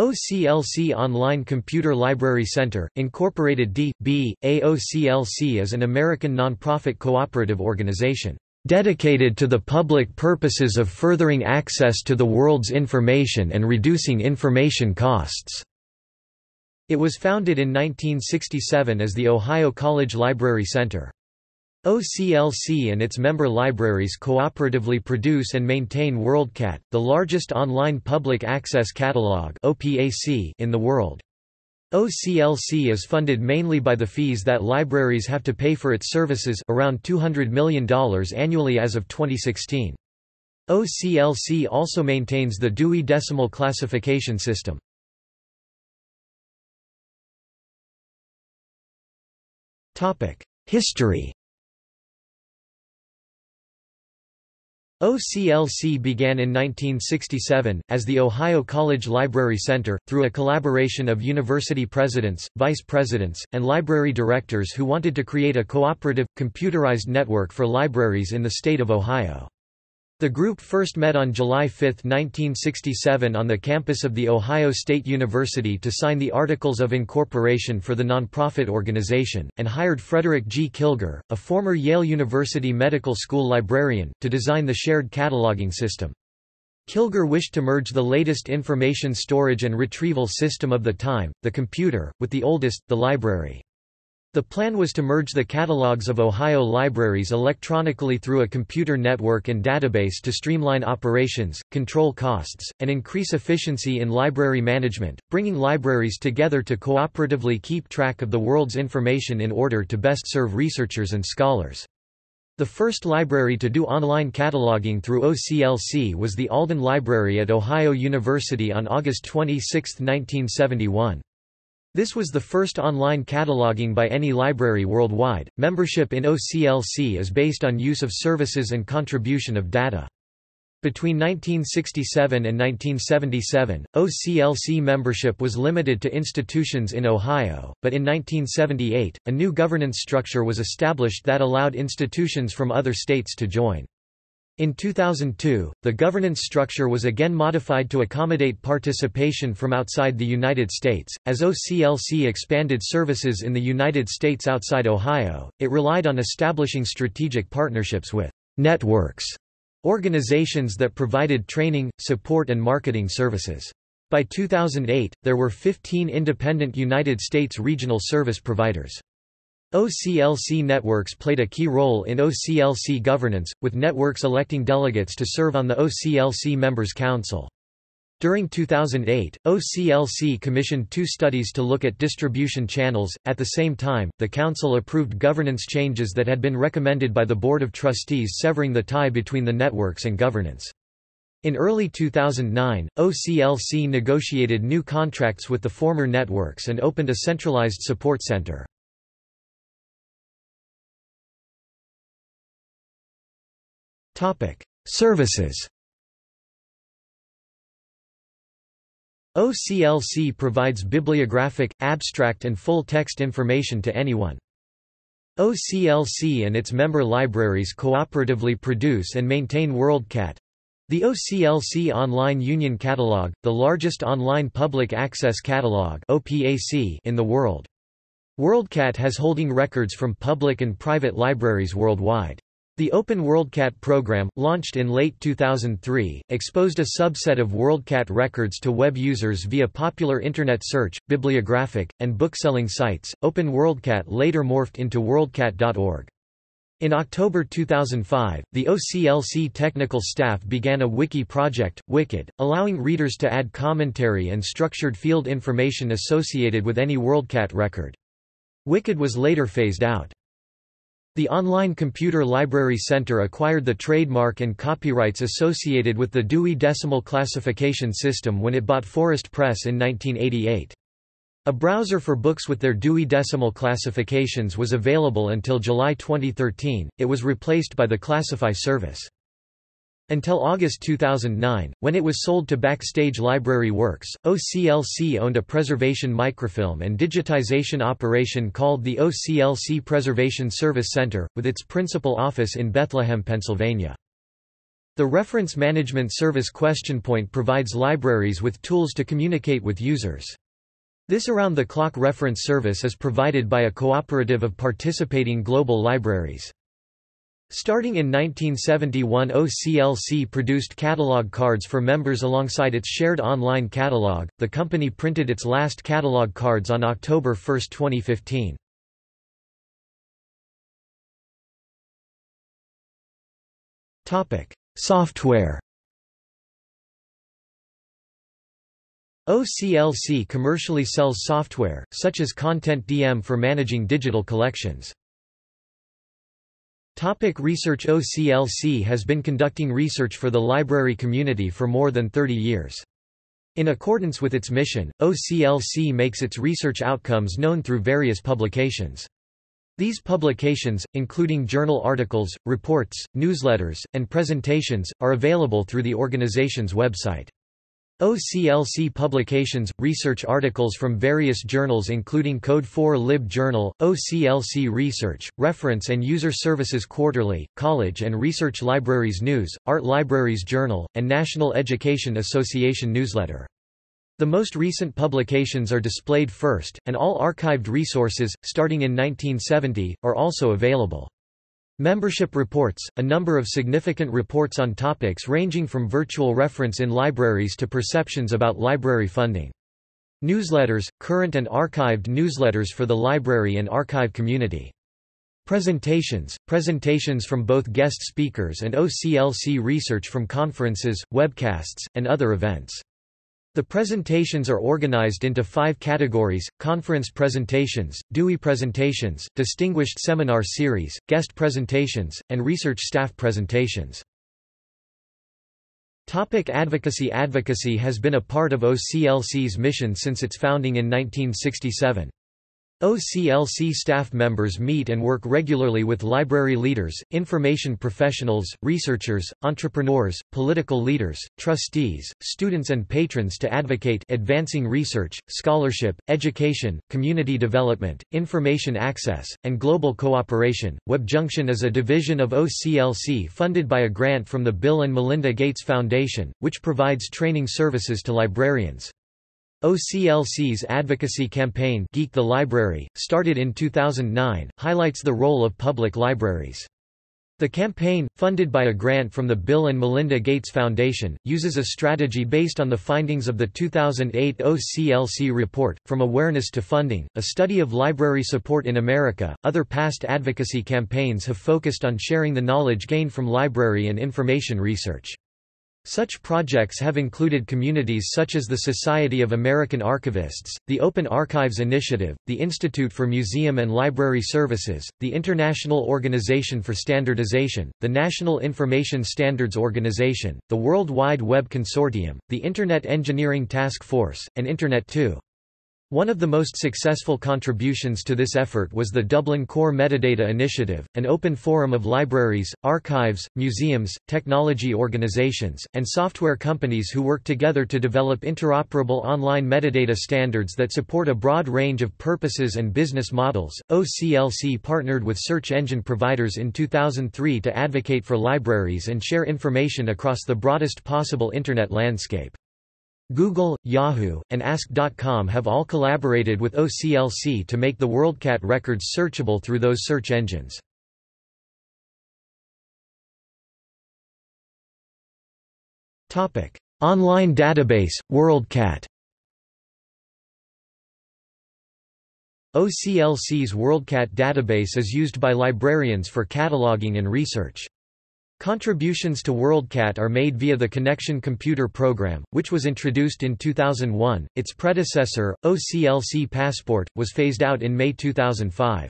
OCLC Online Computer Library Center, Incorporated D. B. AOCLC is an American nonprofit cooperative organization dedicated to the public purposes of furthering access to the world's information and reducing information costs. It was founded in 1967 as the Ohio College Library Center. OCLC and its member libraries cooperatively produce and maintain WorldCat, the largest online public access catalog in the world. OCLC is funded mainly by the fees that libraries have to pay for its services around $200 million annually as of 2016. OCLC also maintains the Dewey Decimal Classification System. History OCLC began in 1967, as the Ohio College Library Center, through a collaboration of university presidents, vice presidents, and library directors who wanted to create a cooperative, computerized network for libraries in the state of Ohio. The group first met on July 5, 1967 on the campus of The Ohio State University to sign the Articles of Incorporation for the nonprofit organization, and hired Frederick G. Kilgour, a former Yale University Medical School librarian, to design the shared cataloging system. Kilgour wished to merge the latest information storage and retrieval system of the time, the computer, with the oldest, the library. The plan was to merge the catalogs of Ohio libraries electronically through a computer network and database to streamline operations, control costs, and increase efficiency in library management, bringing libraries together to cooperatively keep track of the world's information in order to best serve researchers and scholars. The first library to do online cataloging through OCLC was the Alden Library at Ohio University on August 26, 1971. This was the first online cataloging by any library worldwide. Membership in OCLC is based on use of services and contribution of data. Between 1967 and 1977, OCLC membership was limited to institutions in Ohio, but in 1978, a new governance structure was established that allowed institutions from other states to join. In 2002, the governance structure was again modified to accommodate participation from outside the United States. As OCLC expanded services in the United States outside Ohio, it relied on establishing strategic partnerships with networks, organizations that provided training, support, and marketing services. By 2008, there were 15 independent United States regional service providers. OCLC networks played a key role in OCLC governance, with networks electing delegates to serve on the OCLC Members' Council. During 2008, OCLC commissioned two studies to look at distribution channels. At the same time, the Council approved governance changes that had been recommended by the Board of Trustees severing the tie between the networks and governance. In early 2009, OCLC negotiated new contracts with the former networks and opened a centralized support center. Services OCLC provides bibliographic, abstract and full-text information to anyone. OCLC and its member libraries cooperatively produce and maintain WorldCat, the OCLC Online Union Catalog, the largest online public access catalog in the world. WorldCat has holding records from public and private libraries worldwide. The Open WorldCat program, launched in late 2003, exposed a subset of WorldCat records to web users via popular Internet search, bibliographic, and bookselling sites. Open WorldCat later morphed into WorldCat.org. In October 2005, the OCLC technical staff began a wiki project, Wicked, allowing readers to add commentary and structured field information associated with any WorldCat record. Wicked was later phased out. The Online Computer Library Center acquired the trademark and copyrights associated with the Dewey Decimal Classification System when it bought Forest Press in 1988. A browser for books with their Dewey Decimal classifications was available until July 2013, it was replaced by the Classify service. Until August 2009, when it was sold to Backstage Library Works, OCLC owned a preservation microfilm and digitization operation called the OCLC Preservation Service Center, with its principal office in Bethlehem, Pennsylvania. The Reference Management Service QuestionPoint provides libraries with tools to communicate with users. This around-the-clock reference service is provided by a cooperative of participating global libraries. Starting in 1971 OCLC produced catalog cards for members alongside its shared online catalog. The company printed its last catalog cards on October 1, 2015. Topic: Software OCLC commercially sells software, such as Content DM for managing digital collections. Topic research OCLC has been conducting research for the library community for more than 30 years. In accordance with its mission, OCLC makes its research outcomes known through various publications. These publications, including journal articles, reports, newsletters, and presentations, are available through the organization's website. OCLC publications, research articles from various journals including Code 4 Lib Journal, OCLC Research, Reference and User Services Quarterly, College and Research Libraries News, Art Libraries Journal, and National Education Association Newsletter. The most recent publications are displayed first, and all archived resources, starting in 1970, are also available. Membership reports, a number of significant reports on topics ranging from virtual reference in libraries to perceptions about library funding. Newsletters, current and archived newsletters for the library and archive community. Presentations, presentations from both guest speakers and OCLC research from conferences, webcasts, and other events. The presentations are organized into five categories, conference presentations, Dewey presentations, distinguished seminar series, guest presentations, and research staff presentations. Topic advocacy Advocacy has been a part of OCLC's mission since its founding in 1967. OCLC staff members meet and work regularly with library leaders, information professionals, researchers, entrepreneurs, political leaders, trustees, students and patrons to advocate advancing research, scholarship, education, community development, information access, and global cooperation. WebJunction is a division of OCLC funded by a grant from the Bill and Melinda Gates Foundation, which provides training services to librarians. OCLC's advocacy campaign Geek the Library, started in 2009, highlights the role of public libraries. The campaign, funded by a grant from the Bill and Melinda Gates Foundation, uses a strategy based on the findings of the 2008 OCLC report, From Awareness to Funding, a study of library support in America. Other past advocacy campaigns have focused on sharing the knowledge gained from library and information research. Such projects have included communities such as the Society of American Archivists, the Open Archives Initiative, the Institute for Museum and Library Services, the International Organization for Standardization, the National Information Standards Organization, the World Wide Web Consortium, the Internet Engineering Task Force, and Internet 2. One of the most successful contributions to this effort was the Dublin Core Metadata Initiative, an open forum of libraries, archives, museums, technology organizations, and software companies who work together to develop interoperable online metadata standards that support a broad range of purposes and business models. OCLC partnered with search engine providers in 2003 to advocate for libraries and share information across the broadest possible Internet landscape. Google, Yahoo, and Ask.com have all collaborated with OCLC to make the WorldCat records searchable through those search engines. Online database, WorldCat OCLC's WorldCat database is used by librarians for cataloging and research. Contributions to WorldCat are made via the Connexion Computer Program, which was introduced in 2001. Its predecessor, OCLC Passport, was phased out in May 2005.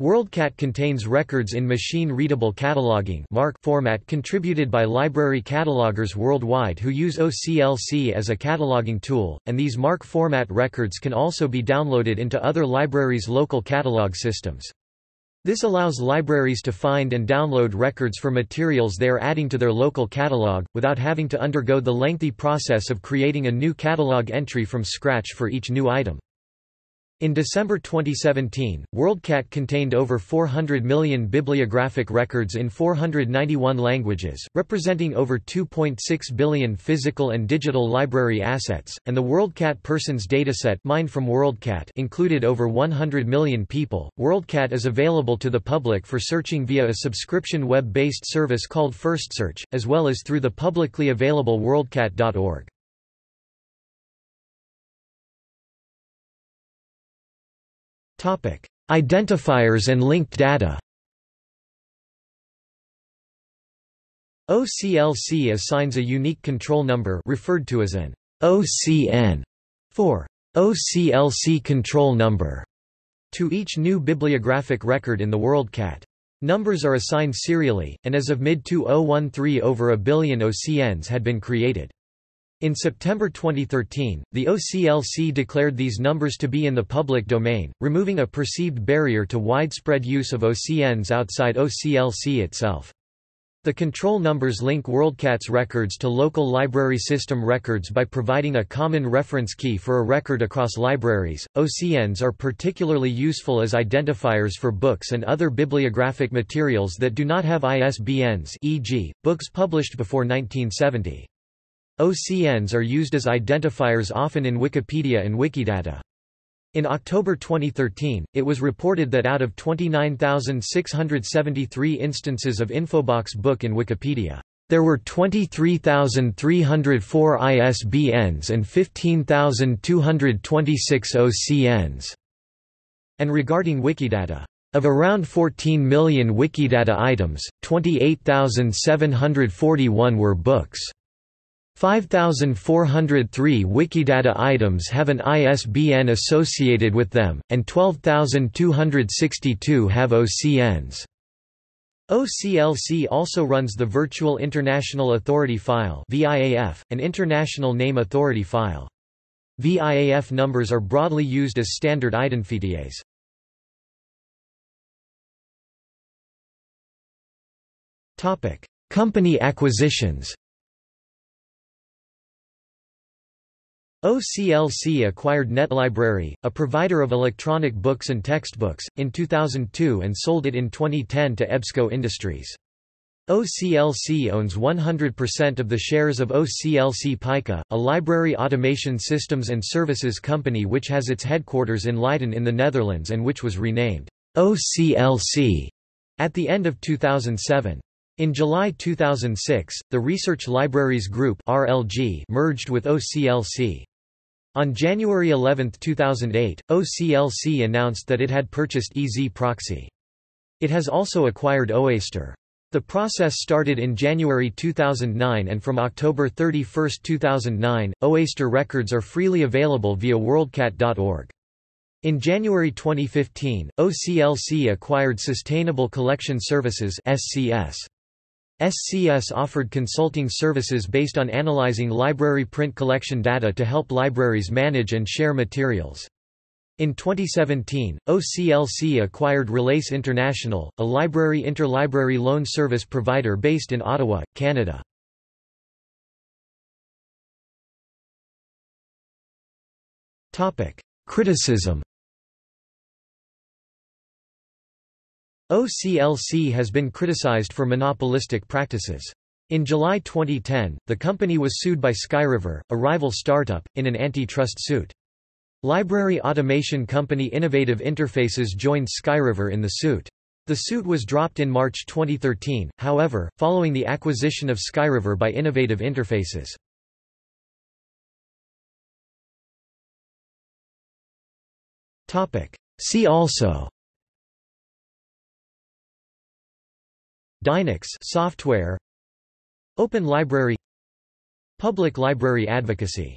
WorldCat contains records in machine-readable cataloging format contributed by library catalogers worldwide who use OCLC as a cataloging tool, and these MARC format records can also be downloaded into other libraries' local catalog systems. This allows libraries to find and download records for materials they are adding to their local catalog, without having to undergo the lengthy process of creating a new catalog entry from scratch for each new item. In December 2017, WorldCat contained over 400 million bibliographic records in 491 languages, representing over 2.6 billion physical and digital library assets, and the WorldCat Persons dataset mined from WorldCat included over 100 million people. WorldCat is available to the public for searching via a subscription web-based service called FirstSearch, as well as through the publicly available worldcat.org. Identifiers and linked data OCLC assigns a unique control number referred to as an OCN for OCLC control number to each new bibliographic record in the WorldCat. Numbers are assigned serially, and as of mid-2013 over a billion OCNs had been created. In September 2013, the OCLC declared these numbers to be in the public domain, removing a perceived barrier to widespread use of OCNs outside OCLC itself. The control numbers link WorldCat's records to local library system records by providing a common reference key for a record across libraries. OCNs are particularly useful as identifiers for books and other bibliographic materials that do not have ISBNs, e.g., books published before 1970. OCNs are used as identifiers often in Wikipedia and Wikidata. In October 2013, it was reported that out of 29,673 instances of Infobox book in Wikipedia, there were 23,304 ISBNs and 15,226 OCNs. And regarding Wikidata, of around 14 million Wikidata items, 28,741 were books. 5,403 Wikidata items have an ISBN associated with them, and 12,262 have OCNs. OCLC also runs the Virtual International Authority File an International Name Authority file. VIAF numbers are broadly used as standard identifiers. Company acquisitions OCLC acquired NetLibrary, a provider of electronic books and textbooks, in 2002 and sold it in 2010 to EBSCO Industries. OCLC owns 100% of the shares of OCLC Pica, a library automation systems and services company which has its headquarters in Leiden in the Netherlands and which was renamed OCLC at the end of 2007. In July 2006, the Research Libraries Group (RLG) merged with OCLC. On January 11, 2008, OCLC announced that it had purchased EZ Proxy. It has also acquired Oaster. The process started in January 2009 and from October 31, 2009, Oaster records are freely available via worldcat.org. In January 2015, OCLC acquired Sustainable Collection Services SCS. SCS offered consulting services based on analyzing library print collection data to help libraries manage and share materials. In 2017, OCLC acquired Relais International, a library interlibrary loan service provider based in Ottawa, Canada. Criticism OCLC has been criticized for monopolistic practices. In July 2010, the company was sued by Skyriver, a rival startup, in an antitrust suit. Library automation company Innovative Interfaces joined Skyriver in the suit. The suit was dropped in March 2013, however, following the acquisition of Skyriver by Innovative Interfaces. See also Dynix software. Open Library. Public Library Advocacy